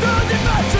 to the